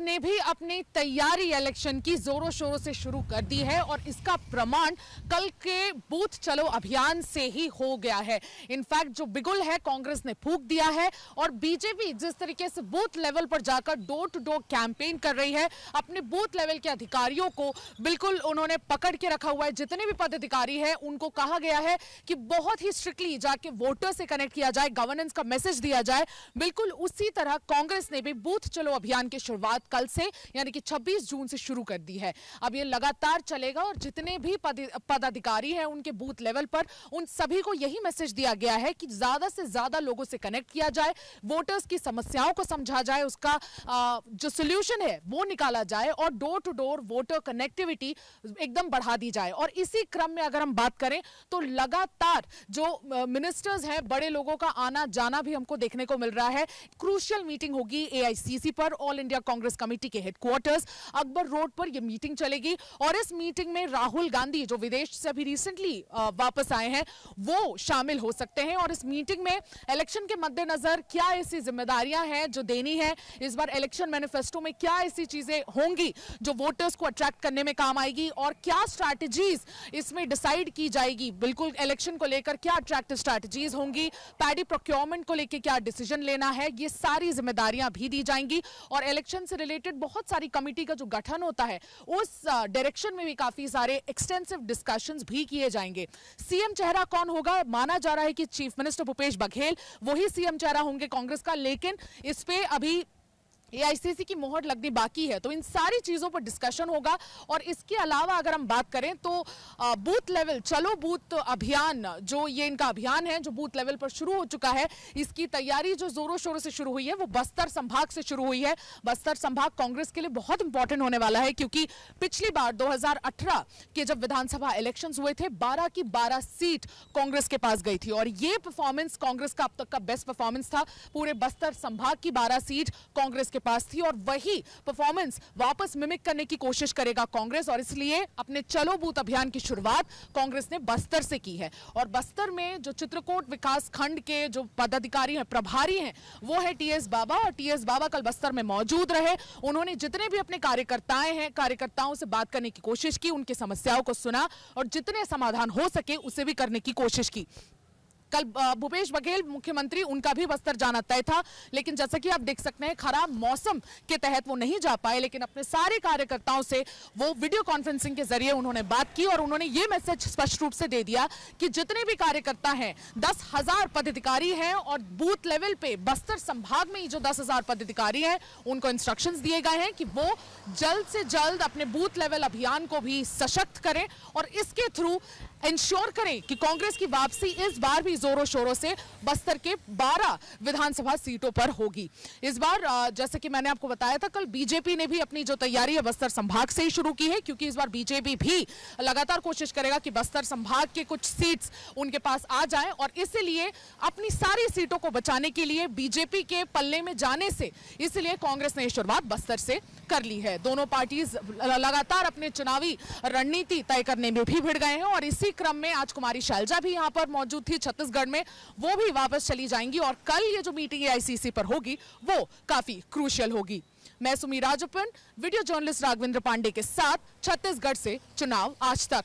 ने भी अपनी तैयारी इलेक्शन की जोरों शोरों से शुरू कर दी है और इसका प्रमाण कल के बूथ चलो अभियान से ही हो गया है। इनफैक्ट जो बिगुल है, कांग्रेस ने फूक दिया है और बीजेपी जिस तरीके से बूथ लेवल पर जाकर डोर टू डोर कैंपेन कर रही है, अपने बूथ लेवल के अधिकारियों को बिल्कुल उन्होंने पकड़ के रखा हुआ है। जितने भी पदाधिकारी है, उनको कहा गया है कि बहुत ही स्ट्रिक्टली जाके वोटर से कनेक्ट किया जाए गवर्नेंस का मैसेज दिया जाए। बिल्कुल उसी तरह कांग्रेस ने भी बूथ चलो अभियान की शुरुआत कल से, यानी कि 26 जून से शुरू कर दी है। अब ये लगातार चलेगा और जितने भी पदाधिकारी हैं उनके बूथ लेवल पर, उन सभी को यही मैसेज दिया गया है कि ज़्यादा से ज़्यादा लोगों से कनेक्ट किया जाए, वोटर्स की समस्याओं को समझा जाए, उसका जो सोल्यूशन है वो निकाला जाए और door to door voter connectivity एकदम बढ़ा दी जाए। और इसी क्रम में अगर हम बात करें तो लगातार जो मिनिस्टर्स हैं, बड़े लोगों का आना जाना भी हमको देखने को मिल रहा है। क्रूशियल मीटिंग होगी एआईसीसी पर ऑल इंडिया कांग्रेस कमेटी के हेडक्वार्टर्स अकबर रोड पर यह मीटिंग चलेगी। और इस मीटिंग में राहुल गांधी, जो विदेश से अभी रिसेंटली वापस आए हैं, वो शामिल हो सकते हैं। और इस मीटिंग में इलेक्शन के मद्देनजर क्या ऐसी जिम्मेदारियाँ हैं जो देनी है? इस बार इलेक्शन मैनिफेस्टो में क्या ऐसी चीज़ें होंगी जो वोटर्स को अट्रैक्ट करने में काम आएगी? और क्या स्ट्रैटेजीज इसमें डिसाइड की जाएगी? बिल्कुल इलेक्शन को लेकर क्या अट्रैक्टिव स्ट्रैटेजीज होंगी? पैडी प्रोक्योरमेंट को लेकर क्या डिसीज़न लेना है? ये सारी जिम्मेदारियाँ भी दी जाएँगी। और इलेक्शन से रिलेटेड बहुत सारी कमिटी का जो गठन होता है, उस डायरेक्शन में भी काफ़ी सारे एक्सटेंसिव डिस्कशंस भी किए जाएँगे। सीएम चेहरा कौन होगा? माना जा रहा है कि चीफ मिनिस्टर भूपेश बघेल, वही सीएम चेहरा होंगे कांग्रेस का, लेकिन इस पे अभी एआईसीसी की मोहर लगनी बाकी है। तो इन सारी चीज़ों पर डिस्कशन होगा और इसके अलावा अगर हम बात करें तो बूथ लेवल चलो बूथ अभियान, जो ये इनका अभियान है, जो बूथ लेवल पर शुरू हो चुका है, इसकी तैयारी जो जोरों शोरों से शुरू हुई है, वो बस्तर संभाग से शुरू हुई है। बस्तर संभाग कांग्रेस के लिए बहुत इंपॉर्टेंट होने वाला है, क्योंकि पिछली बार दो हज़ार अठारह के जब विधानसभा इलेक्शन हुए थे, बारह की बारह सीट कांग्रेस के पास गई थी और ये परफॉर्मेंस कांग्रेस का अब तक का बेस्ट परफॉर्मेंस था। पूरे बस्तर संभाग की बारह सीट कांग्रेस के पास थी और वही परफॉर्मेंस वापस मिमिक करने की कोशिश करेगा कांग्रेस और इसलिए अपने चलो बूथ अभियान की शुरुआत कांग्रेस ने बस्तर से की है। और बस्तर में जो चित्रकूट विकास खंड के जो पदाधिकारी हैं, प्रभारी हैं, वो है टीएस बाबा और टीएस बाबा कल बस्तर में मौजूद रहे। उन्होंने जितने भी अपने कार्यकर्ताएँ हैं, कार्यकर्ताओं से बात करने की कोशिश की, उनकी समस्याओं को सुना और जितने समाधान हो सके उसे भी करने की कोशिश की। कल भूपेश बघेल, मुख्यमंत्री, उनका भी बस्तर जाना तय था। लेकिन जैसा कि आप देख सकते हैं, खराब मौसम के तहत वो नहीं जा पाए, लेकिन अपने सारे कार्यकर्ताओं से वो वीडियो कॉन्फ्रेंसिंग के ज़रिए उन्होंने बात की और उन्होंने ये मैसेज स्पष्ट रूप से दे दिया कि जितने भी कार्यकर्ता हैं, दस हज़ार पदाधिकारी हैं और बूथ लेवल पे बस्तर संभाग में ही जो दस हज़ार पदाधिकारी हैं, उनको इंस्ट्रक्शन दिए गए हैं कि वो जल्द से जल्द अपने बूथ लेवल अभियान को भी सशक्त करें और इसके थ्रू इंश्योर करें कि कांग्रेस की वापसी इस बार भी जोरों शोरों से बस्तर के 12 विधानसभा सीटों पर होगी। इस बार जैसे कि मैंने आपको बताया था, कल बीजेपी ने भी अपनी जो तैयारी है बस्तर संभाग से ही शुरू की है, क्योंकि इस बार बीजेपी भी लगातार कोशिश करेगा कि बस्तर संभाग के कुछ सीट्स उनके पास आ जाए और इसलिए अपनी सारी सीटों को बचाने के लिए बीजेपी के पल्ले में जाने से इसलिए कांग्रेस ने शुरुआत बस्तर से कर ली है। दोनों पार्टीज़ लगातार अपने चुनावी रणनीति तय करने में भी भिड़ गए हैं और इसी क्रम में आज कुमारी शैलजा भी यहाँ पर मौजूद थी छत्तीसगढ़ में, वो भी वापस चली जाएँगी और कल ये जो मीटिंग आईसीसी पर होगी, वो काफ़ी क्रूशियल होगी। मैं सुमी राजपन वीडियो जर्नलिस्ट राघवेंद्र पांडे के साथ छत्तीसगढ़ से चुनाव आज तक।